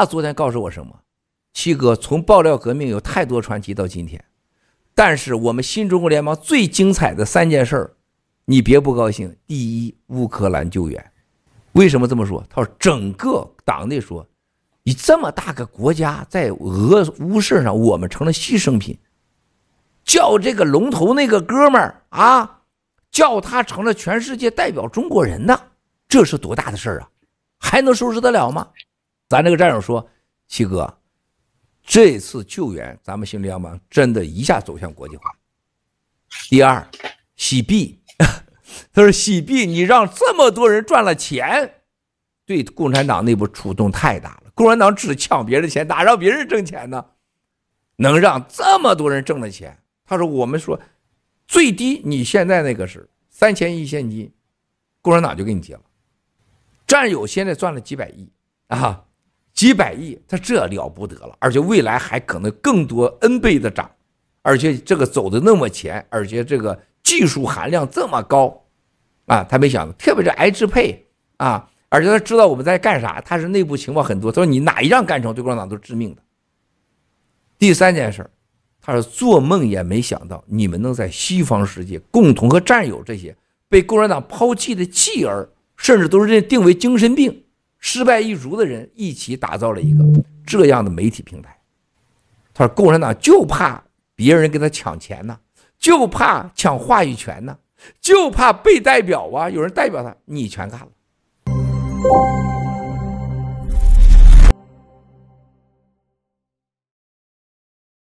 他昨天告诉我什么？七哥，从爆料革命有太多传奇到今天，但是我们新中国联邦最精彩的三件事儿你别不高兴。第一，乌克兰救援，为什么这么说？他说整个党内说，你这么大个国家在俄乌事上，我们成了牺牲品，叫这个龙头那个哥们儿啊，叫他成了全世界代表中国人呢，这是多大的事儿啊？还能收拾得了吗？咱这个战友说，七哥。这次救援，咱们新联盟真的一下走向国际化。第二，洗币，他说洗币，你让这么多人赚了钱，对共产党内部触动太大了。共产党只抢别人的钱，哪让别人挣钱呢？能让这么多人挣了钱？他说，我们说最低，你现在那个是三千亿现金，共产党就给你结了。战友现在赚了几百亿啊。几百亿，他这了不得了，而且未来还可能更多 N 倍的涨，而且这个走的那么前，而且这个技术含量这么高，啊，他没想到，特别是挨支配啊，而且他知道我们在干啥，他是内部情报很多，他说你哪一样干成，对共产党都是致命的。第三件事他说做梦也没想到你们能在西方世界共同和战友这些被共产党抛弃的弃儿，甚至都是认定为精神病。失败一族的人一起打造了一个这样的媒体平台。他说：“共产党就怕别人跟他抢钱呢，就怕抢话语权呢，就怕被代表啊，有人代表他，你全干了。”